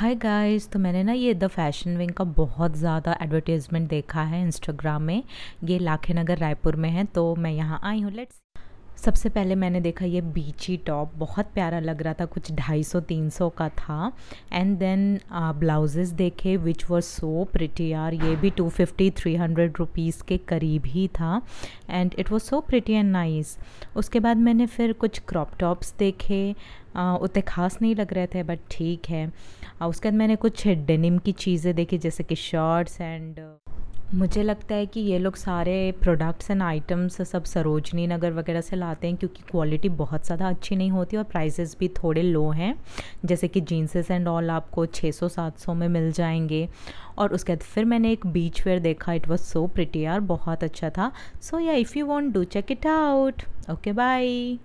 Hi guys तो मैंने ना ये द फ़ैशन विंग का बहुत ज़्यादा एडवर्टीज़मेंट देखा है इंस्टाग्राम में। ये लाखे नगर रायपुर में है तो मैं यहाँ आई हूँ। लेट्स सबसे पहले मैंने देखा ये बीची टॉप बहुत प्यारा लग रहा था, कुछ ढाई सौ, तीन सौ का था। एंड देन ब्लाउजेज़ देखे विच वर सो प्रिटी यार, ये भी two fifty three hundred rupees के करीब ही था। And it was so pretty and nice उसके बाद मैंने फिर कुछ क्रॉप टॉप्स देखे। उतने ख़ास नहीं लग रहे थे बट ठीक है। उसके बाद मैंने कुछ डेनिम की चीज़ें देखी, जैसे कि शर्ट्स एंड मुझे लगता है कि ये लोग सारे प्रोडक्ट्स एंड आइटम्स सब सरोजनी नगर वगैरह से लाते हैं क्योंकि क्वालिटी बहुत ज़्यादा अच्छी नहीं होती और प्राइसेस भी थोड़े लो हैं। जैसे कि जीन्सेस एंड ऑल आपको 600-700 में मिल जाएँगे। और उसके बाद फिर मैंने एक बीच वेयर देखा। इट वॉज़ सो प्रिटी यार, बहुत अच्छा था। सो या if you want to check it out okay bye